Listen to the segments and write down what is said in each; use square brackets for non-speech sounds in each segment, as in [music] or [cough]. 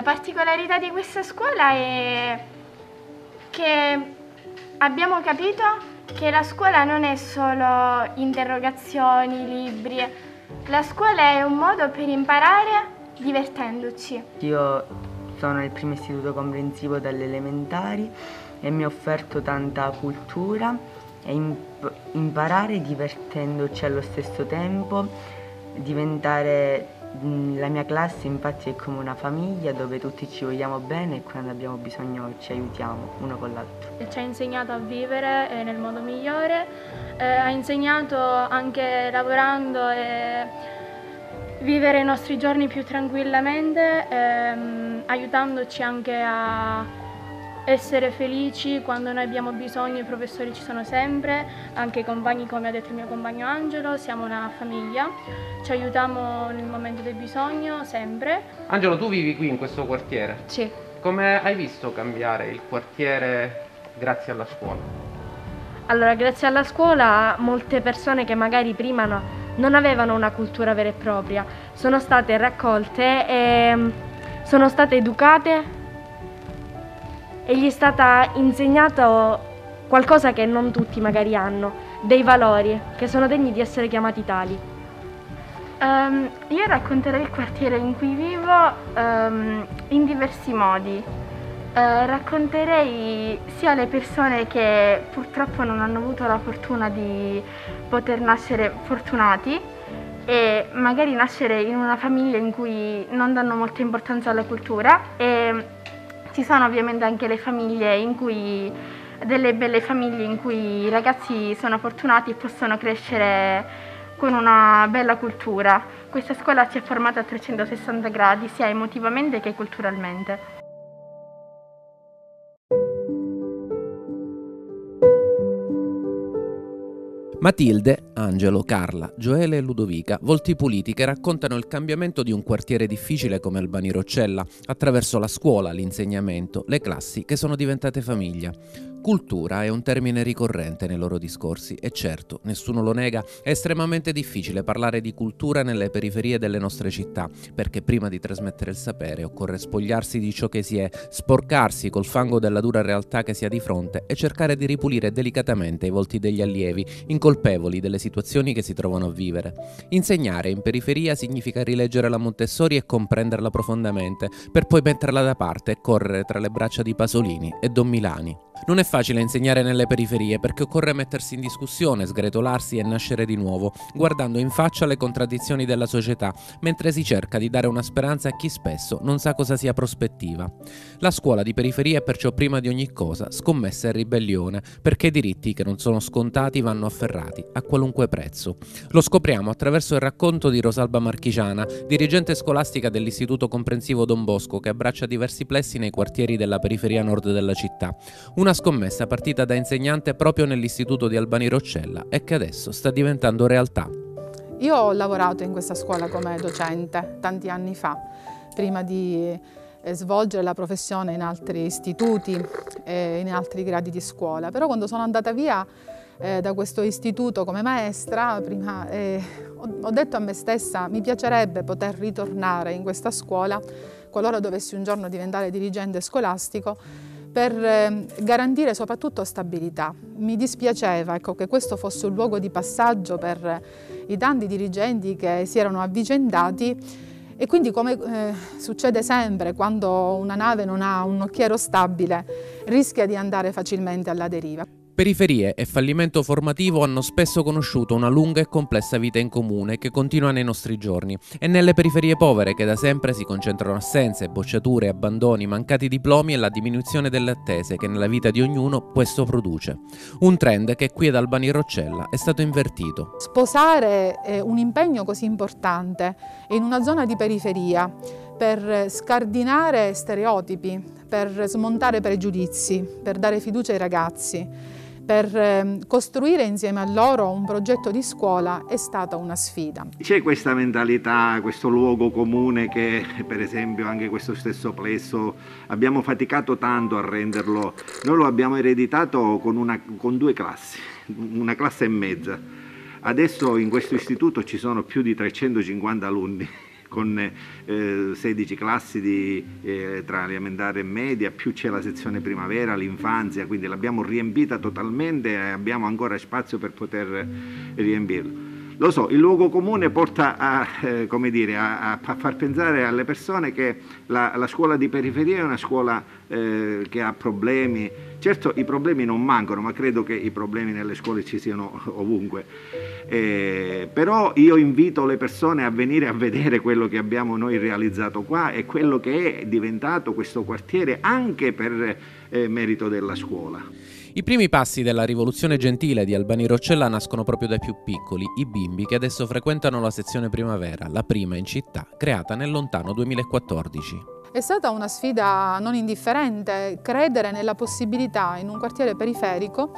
La particolarità di questa scuola è che abbiamo capito che la scuola non è solo interrogazioni, libri, la scuola è un modo per imparare divertendoci. Io sono nel primo istituto comprensivo dalle elementari e mi ha offerto tanta cultura e imp- imparare divertendoci allo stesso tempo, diventare la mia classe infatti è come una famiglia dove tutti ci vogliamo bene e quando abbiamo bisogno ci aiutiamo uno con l'altro. Ci ha insegnato a vivere eh, nel modo migliore, eh, ha insegnato anche lavorando e vivere i nostri giorni più tranquillamente, ehm, aiutandoci anche a essere felici quando noi abbiamo bisogno, i professori ci sono sempre, anche i compagni come ha detto il mio compagno Angelo, siamo una famiglia, ci aiutiamo nel momento del bisogno sempre. Angelo, tu vivi qui in questo quartiere? Sì. Come hai visto cambiare il quartiere grazie alla scuola? Allora, grazie alla scuola molte persone che magari prima no, non avevano una cultura vera e propria sono state raccolte e mm, sono state educate e gli è stata insegnato qualcosa che non tutti magari hanno, dei valori che sono degni di essere chiamati tali. Um, io racconterei il quartiere in cui vivo um, in diversi modi. Uh, racconterei sia le persone che purtroppo non hanno avuto la fortuna di poter nascere fortunati e magari nascere in una famiglia in cui non danno molta importanza alla cultura e ci sono ovviamente anche le famiglie in cui delle belle famiglie in cui i ragazzi sono fortunati e possono crescere con una bella cultura. Questa scuola si è formata a 360 gradi sia emotivamente che culturalmente. Matilde, Angelo, Carla, Gioele e Ludovica, volti puliti che raccontano il cambiamento di un quartiere difficile come Albani Roccella attraverso la scuola, l'insegnamento, le classi che sono diventate famiglia. Cultura è un termine ricorrente nei loro discorsi e certo, nessuno lo nega, è estremamente difficile parlare di cultura nelle periferie delle nostre città, perché prima di trasmettere il sapere occorre spogliarsi di ciò che si è, sporcarsi col fango della dura realtà che si ha di fronte e cercare di ripulire delicatamente i volti degli allievi, incolpevoli delle situazioni che si trovano a vivere. Insegnare in periferia significa rileggere la Montessori e comprenderla profondamente, per poi metterla da parte e correre tra le braccia di Pasolini e Don Milani. Non è facile insegnare nelle periferie perché occorre mettersi in discussione, sgretolarsi e nascere di nuovo, guardando in faccia le contraddizioni della società, mentre si cerca di dare una speranza a chi spesso non sa cosa sia prospettiva. La scuola di periferia è perciò prima di ogni cosa scommessa e ribellione, perché i diritti che non sono scontati vanno afferrati a qualunque prezzo. Lo scopriamo attraverso il racconto di Rosalba Marchigiana, dirigente scolastica dell'Istituto Comprensivo Don Bosco che abbraccia diversi plessi nei quartieri della periferia nord della città. Una una scommessa partita da insegnante proprio nell'istituto di Albani Roccella e che adesso sta diventando realtà. Io ho lavorato in questa scuola come docente tanti anni fa, prima di eh, svolgere la professione in altri istituti e in altri gradi di scuola, però quando sono andata via eh, da questo istituto come maestra, prima eh, ho detto a me stessa mi piacerebbe poter ritornare in questa scuola qualora dovessi un giorno diventare dirigente scolastico per ehm, garantire soprattutto stabilità. Mi dispiaceva ecco, che questo fosse un luogo di passaggio per i tanti dirigenti che si erano avvicendati e quindi come eh, succede sempre quando una nave non ha un nocchiero stabile rischia di andare facilmente alla deriva. Periferie e fallimento formativo hanno spesso conosciuto una lunga e complessa vita in comune che continua nei nostri giorni. È nelle periferie povere che da sempre si concentrano assenze, bocciature, abbandoni, mancati diplomi e la diminuzione delle attese che nella vita di ognuno questo produce. Un trend che qui ad Albani Roccella è stato invertito. Sposare un impegno così importante in una zona di periferia per scardinare stereotipi, per smontare pregiudizi, per dare fiducia ai ragazzi per ehm, costruire insieme a loro un progetto di scuola è stata una sfida. C'è questa mentalità, questo luogo comune che per esempio anche questo stesso plesso abbiamo faticato tanto a renderlo, noi lo abbiamo ereditato con, una, con due classi, una classe e mezza. Adesso in questo istituto ci sono più di 350 alunni con eh, 16 classi di, eh, tra elementare e media, più c'è la sezione primavera, l'infanzia, quindi l'abbiamo riempita totalmente e abbiamo ancora spazio per poter riempirlo. Lo so, il luogo comune porta a, eh, dire, a, a, far pensare alle persone che la, la scuola di periferia è una scuola eh, che ha problemi. Certo i problemi non mancano, ma credo che i problemi nelle scuole ci siano ovunque. Eh, però io invito le persone a venire a vedere quello che abbiamo noi realizzato qua e quello che è diventato questo quartiere anche per eh, merito della scuola. I primi passi della rivoluzione gentile di Albani Roccella nascono proprio dai più piccoli, i bimbi che adesso frequentano la sezione primavera, la prima in città, creata nel lontano 2014. È stata una sfida non indifferente credere nella possibilità in un quartiere periferico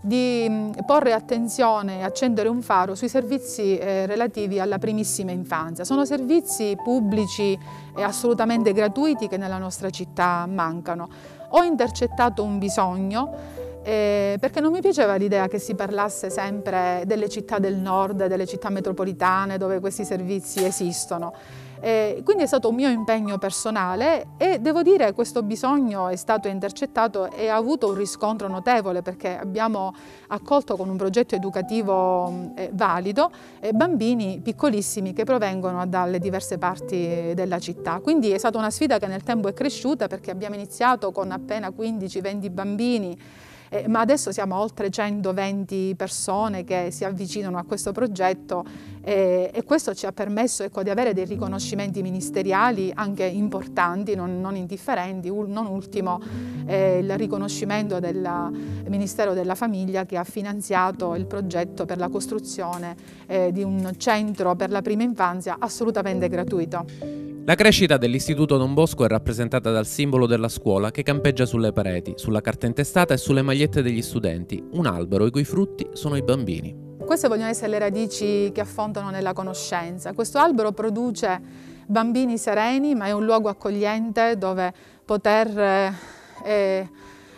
di mm, porre attenzione e accendere un faro sui servizi eh, relativi alla primissima infanzia. Sono servizi pubblici e assolutamente gratuiti che nella nostra città mancano. Ho intercettato un bisogno eh, perché non mi piaceva l'idea che si parlasse sempre delle città del nord, delle città metropolitane dove questi servizi esistono. Eh, quindi è stato un mio impegno personale e devo dire che questo bisogno è stato intercettato e ha avuto un riscontro notevole perché abbiamo accolto con un progetto educativo eh, valido eh, bambini piccolissimi che provengono dalle diverse parti della città. Quindi è stata una sfida che nel tempo è cresciuta perché abbiamo iniziato con appena 15-20 bambini eh, ma adesso siamo oltre 120 persone che si avvicinano a questo progetto eh, e questo ci ha permesso ecco, di avere dei riconoscimenti ministeriali anche importanti, non, non indifferenti, non ultimo eh, il riconoscimento del Ministero della Famiglia che ha finanziato il progetto per la costruzione eh, di un centro per la prima infanzia assolutamente gratuito. La crescita dell'Istituto Don Bosco è rappresentata dal simbolo della scuola che campeggia sulle pareti, sulla carta intestata e sulle magliette degli studenti, un albero i cui frutti sono i bambini. Queste vogliono essere le radici che affondano nella conoscenza. Questo albero produce bambini sereni, ma è un luogo accogliente dove poter eh,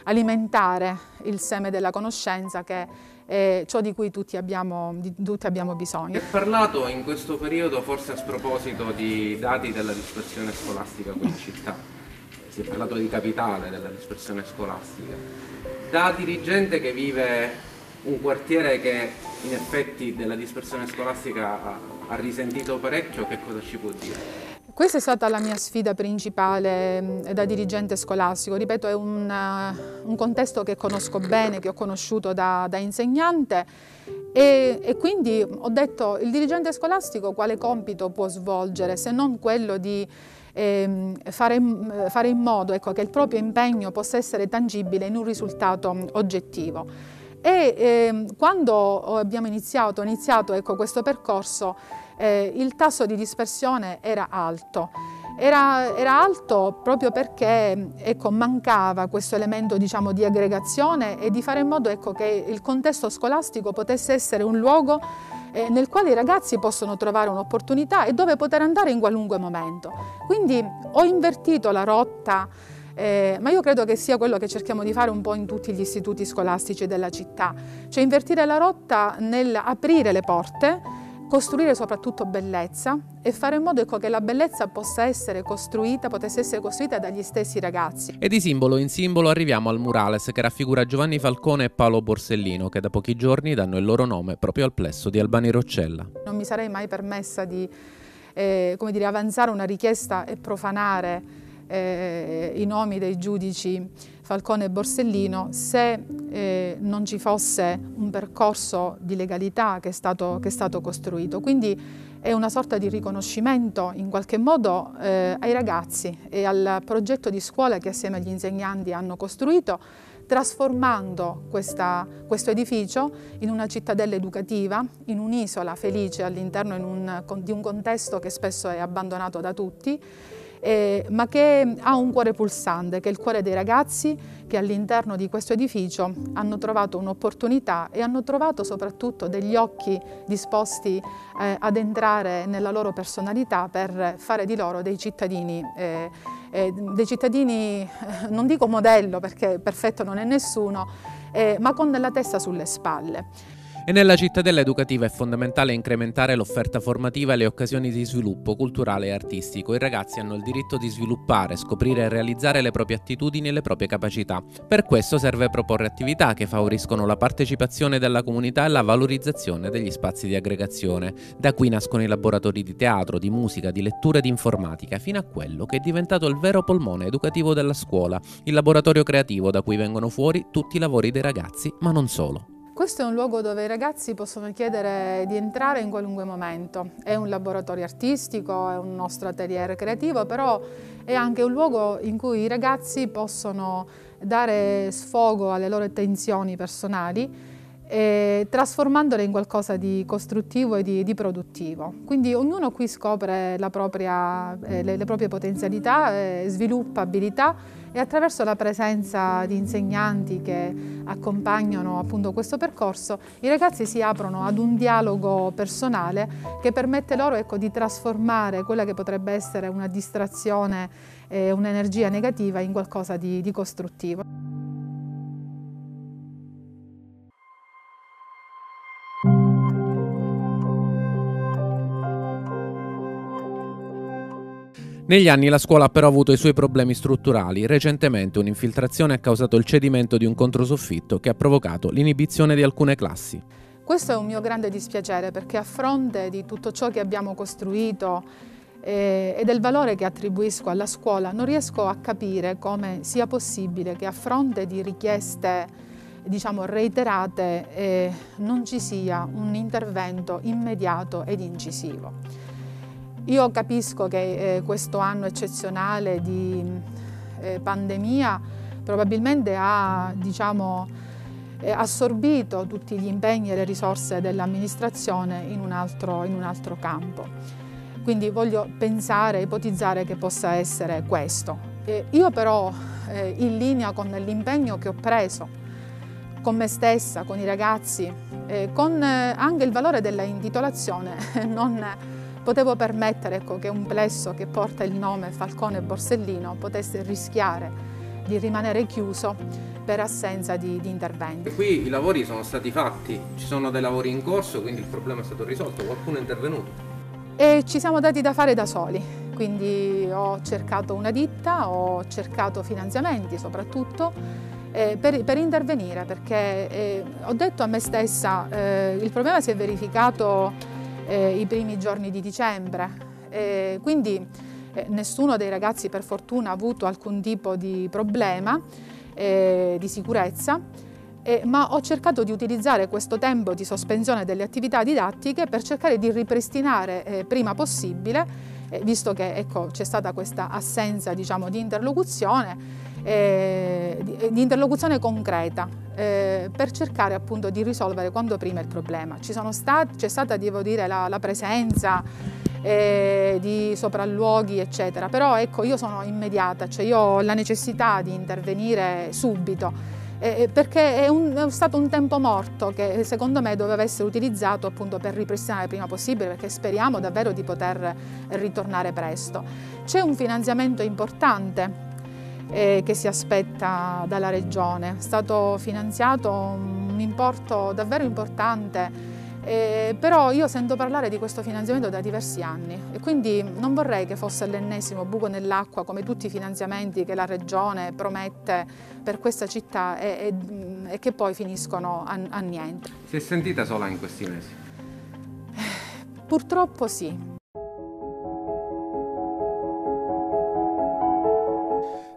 alimentare il seme della conoscenza che eh, ciò di cui tutti abbiamo, di, tutti abbiamo bisogno. Si è parlato in questo periodo, forse a sproposito di dati della dispersione scolastica qui in città, si è parlato di capitale della dispersione scolastica. Da dirigente che vive un quartiere che in effetti della dispersione scolastica ha, ha risentito parecchio, che cosa ci può dire? Questa è stata la mia sfida principale mm, da dirigente scolastico. Ripeto, è un, eh, un contesto che conosco bene, che ho conosciuto da, da insegnante e, e, quindi ho detto il dirigente scolastico quale compito può svolgere se non quello di eh, fare, fare, in modo ecco, che il proprio impegno possa essere tangibile in un risultato oggettivo. E eh, quando abbiamo iniziato, iniziato ecco, questo percorso eh, il tasso di dispersione era alto. Era, era alto proprio perché ecco, mancava questo elemento diciamo, di aggregazione e di fare in modo ecco, che il contesto scolastico potesse essere un luogo eh, nel quale i ragazzi possono trovare un'opportunità e dove poter andare in qualunque momento. Quindi ho invertito la rotta eh, ma io credo che sia quello che cerchiamo di fare un po' in tutti gli istituti scolastici della città, cioè invertire la rotta nel aprire le porte costruire soprattutto bellezza e fare in modo ecco, che la bellezza possa essere costruita, potesse essere costruita dagli stessi ragazzi. E di simbolo in simbolo arriviamo al murales che raffigura Giovanni Falcone e Paolo Borsellino che da pochi giorni danno il loro nome proprio al plesso di Albani Roccella. Non mi sarei mai permessa di eh, dire, avanzare una richiesta e profanare eh, i nomi dei giudici Falcone e Borsellino se eh, non ci fosse un percorso di legalità che è, stato, che è stato costruito. Quindi è una sorta di riconoscimento in qualche modo eh, ai ragazzi e al progetto di scuola che assieme agli insegnanti hanno costruito trasformando questa, questo edificio in una cittadella educativa, in un'isola felice all'interno di un contesto che spesso è abbandonato da tutti eh, ma che ha un cuore pulsante, che è il cuore dei ragazzi che all'interno di questo edificio hanno trovato un'opportunità e hanno trovato soprattutto degli occhi disposti eh, ad entrare nella loro personalità per fare di loro dei cittadini, eh, eh dei cittadini eh, non dico modello perché perfetto non è nessuno, eh, ma con la testa sulle spalle. E nella cittadella educativa è fondamentale incrementare l'offerta formativa e le occasioni di sviluppo culturale e artistico. I ragazzi hanno il diritto di sviluppare, scoprire e realizzare le proprie attitudini e le proprie capacità. Per questo serve proporre attività che favoriscono la partecipazione della comunità e la valorizzazione degli spazi di aggregazione. Da qui nascono i laboratori di teatro, di musica, di lettura e di informatica, fino a quello che è diventato il vero polmone educativo della scuola, il laboratorio creativo da cui vengono fuori tutti i lavori dei ragazzi, ma non solo. Questo è un luogo dove i ragazzi possono chiedere di entrare in qualunque momento. È un laboratorio artistico, è un nostro atelier creativo, però è anche un luogo in cui i ragazzi possono dare sfogo alle loro tensioni personali eh, trasformandole in qualcosa di costruttivo e di, di produttivo. Quindi ognuno qui scopre propria, eh, le, le, proprie potenzialità, eh, sviluppa abilità e attraverso la presenza di insegnanti che accompagnano appunto questo percorso i ragazzi si aprono ad un dialogo personale che permette loro ecco, di trasformare quella che potrebbe essere una distrazione e un'energia negativa in qualcosa di, di costruttivo. Negli anni la scuola ha però avuto i suoi problemi strutturali. Recentemente un'infiltrazione ha causato il cedimento di un controsoffitto che ha provocato l'inibizione di alcune classi. Questo è un mio grande dispiacere perché a fronte di tutto ciò che abbiamo costruito eh, e del valore che attribuisco alla scuola non riesco a capire come sia possibile che a fronte di richieste diciamo, reiterate eh, non ci sia un intervento immediato ed incisivo. Io capisco che eh, questo anno eccezionale di eh, pandemia probabilmente ha diciamo, eh, assorbito tutti gli impegni e le risorse dell'amministrazione in, in, un altro campo. Quindi voglio pensare, ipotizzare che possa essere questo. io però eh, in linea con l'impegno che ho preso con me stessa, con i ragazzi, eh, con eh, anche il valore della intitolazione, [laughs] non potevo permettere ecco, che un plesso che porta il nome Falcone Borsellino potesse rischiare di rimanere chiuso per assenza di, di interventi. Qui i lavori sono stati fatti, ci sono dei lavori in corso, quindi il problema è stato risolto, qualcuno è intervenuto? E ci siamo dati da fare da soli, quindi ho cercato una ditta, ho cercato finanziamenti soprattutto, eh, per, per, intervenire perché eh, ho detto a me stessa eh, il problema si è verificato eh, i primi giorni di dicembre. E quindi eh, nessuno dei ragazzi per fortuna ha avuto alcun tipo di problema eh, di sicurezza, eh, ma ho cercato di utilizzare questo tempo di sospensione delle attività didattiche per cercare di ripristinare eh, prima possibile, eh, visto che ecco, c'è stata questa assenza diciamo, di interlocuzione, eh, di, di, interlocuzione concreta eh, per cercare appunto di risolvere quanto prima il problema. C'è stata, devo dire, la, la presenza eh, di sopralluoghi, eccetera, però ecco, io sono immediata, cioè io ho la necessità di intervenire subito. Eh, perché è, un, è, stato un tempo morto che secondo me doveva essere utilizzato appunto per ripristinare il prima possibile perché speriamo davvero di poter ritornare presto. C'è un finanziamento importante eh, che si aspetta dalla Regione. È stato finanziato un importo davvero importante, eh, però io sento parlare di questo finanziamento da diversi anni e quindi non vorrei che fosse l'ennesimo buco nell'acqua come tutti i finanziamenti che la Regione promette per questa città e, e, e che poi finiscono a, a niente. Si è sentita sola in questi mesi? Purtroppo sì.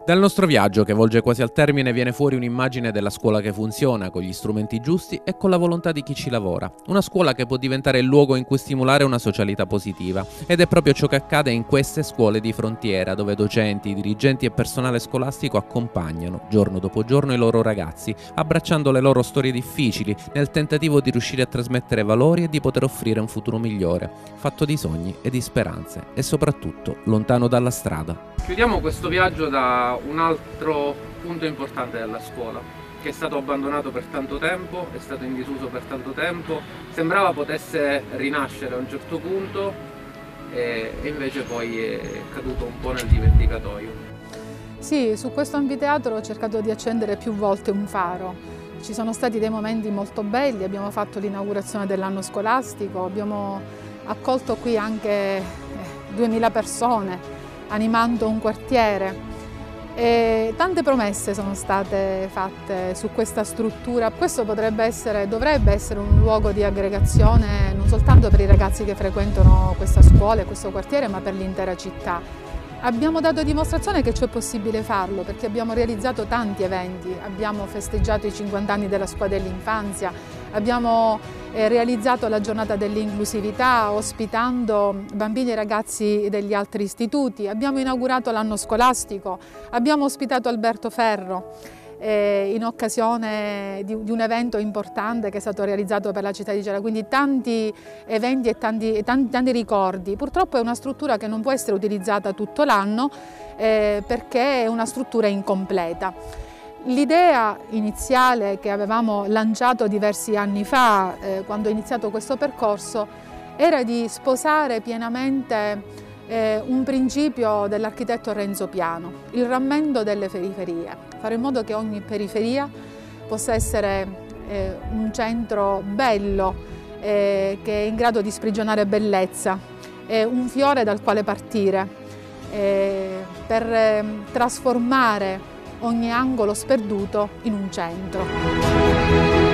Dal nostro viaggio, che volge quasi al termine, viene fuori un'immagine della scuola che funziona, con gli strumenti giusti e con la volontà di chi ci lavora. Una scuola che può diventare il luogo in cui stimolare una socialità positiva. Ed è proprio ciò che accade in queste scuole di frontiera, dove docenti, dirigenti e personale scolastico accompagnano, giorno dopo giorno, i loro ragazzi, abbracciando le loro storie difficili, nel tentativo di riuscire a trasmettere valori e di poter offrire un futuro migliore, fatto di sogni e di speranze, e soprattutto lontano dalla strada. Chiudiamo questo viaggio da un altro punto importante della scuola che è stato abbandonato per tanto tempo, è stato in disuso per tanto tempo, sembrava potesse rinascere a un certo punto e, invece poi è caduto un po' nel dimenticatoio. Sì, su questo anfiteatro ho cercato di accendere più volte un faro, ci sono stati dei momenti molto belli, abbiamo fatto l'inaugurazione dell'anno scolastico, abbiamo accolto qui anche 2000 eh, persone animando un quartiere. E tante promesse sono state fatte su questa struttura. Questo potrebbe essere, dovrebbe essere un luogo di aggregazione non soltanto per i ragazzi che frequentano questa scuola e questo quartiere, ma per l'intera città. Abbiamo dato dimostrazione che c'è possibile farlo perché abbiamo realizzato tanti eventi, abbiamo festeggiato i 50 anni della scuola dell'infanzia, abbiamo eh, realizzato la giornata dell'inclusività ospitando bambini e ragazzi degli altri istituti, abbiamo inaugurato l'anno scolastico, abbiamo ospitato Alberto Ferro eh, in occasione di, un evento importante che è stato realizzato per la città di Gela, quindi tanti eventi e tanti, tanti, tanti ricordi. Purtroppo è una struttura che non può essere utilizzata tutto l'anno eh, perché è una struttura incompleta. L'idea iniziale che avevamo lanciato diversi anni fa, eh, quando è iniziato questo percorso, era di sposare pienamente eh, un principio dell'architetto Renzo Piano, il rammendo delle periferie, fare in modo che ogni periferia possa essere eh, un centro bello, eh, che è in grado di sprigionare bellezza, un fiore dal quale partire, eh, per ehm, trasformare ogni angolo sperduto in un centro.